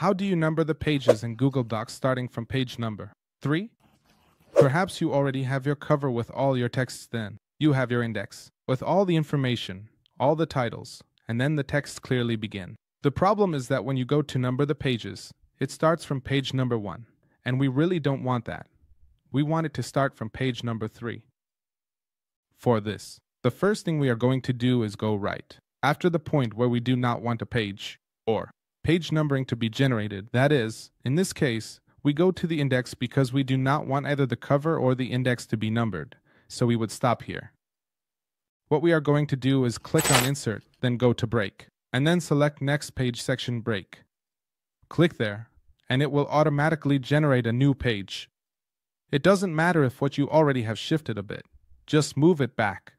How do you number the pages in Google Docs starting from page number 3? Perhaps you already have your cover with all your texts then. You have your index with all the information, all the titles, and then the texts clearly begin. The problem is that when you go to number the pages, it starts from page number 1, and we really don't want that. We want it to start from page number 3. For this, the first thing we are going to do is go right. After the point where we do not want a page, or page numbering to be generated, that is, in this case, we go to the index because we do not want either the cover or the index to be numbered, so we would stop here. What we are going to do is click on Insert, then go to Break, and then select Next Page Section Break. Click there, and it will automatically generate a new page. It doesn't matter if what you already have shifted a bit, just move it back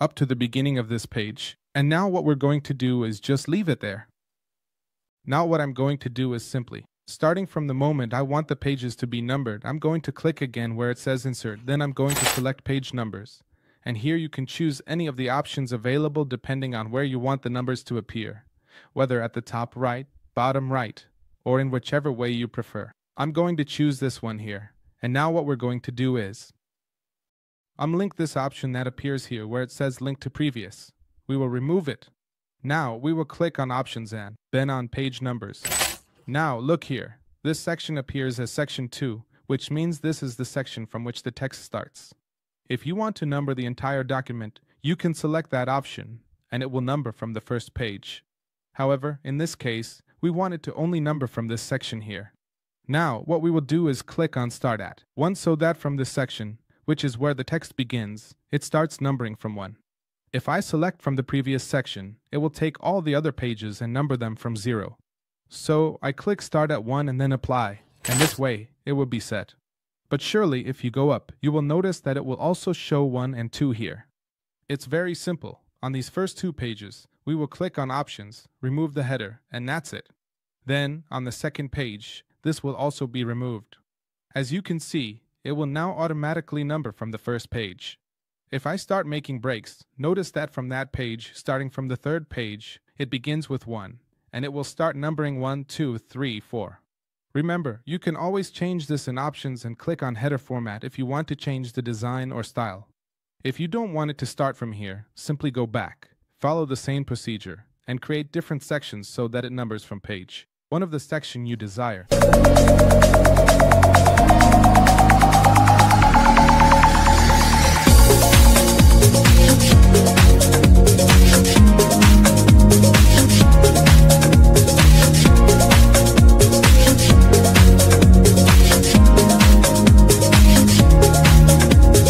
up to the beginning of this page, and now what we're going to do is just leave it there. Now what I'm going to do is simply, starting from the moment I want the pages to be numbered, I'm going to click again where it says Insert, then I'm going to select Page Numbers and here you can choose any of the options available depending on where you want the numbers to appear, whether at the top right, bottom right, or in whichever way you prefer. I'm going to choose this one here, and now what we're going to do is unlink this option that appears here where it says link to previous. We will remove it. Now we will click on options and then on page numbers. Now look here, this section appears as section 2, which means this is the section from which the text starts. If you want to number the entire document, you can select that option, and it will number from the first page. However, in this case, we want it to only number from this section here. Now, what we will do is click on Start At 1 so that from this section, which is where the text begins, it starts numbering from 1. If I select from the previous section, it will take all the other pages and number them from 0. So I click Start at 1 and then Apply, and this way, it will be set. But surely if you go up, you will notice that it will also show 1 and 2 here. It's very simple. On these first two pages, we will click on Options, remove the header, and that's it. Then, on the second page, this will also be removed. As you can see, it will now automatically number from the first page. If I start making breaks, notice that from that page, starting from the third page, it begins with 1, and it will start numbering 1, 2, 3, 4. Remember, you can always change this in options and click on header format if you want to change the design or style. If you don't want it to start from here, simply go back, follow the same procedure, and create different sections so that it numbers from page. One of the section you desire.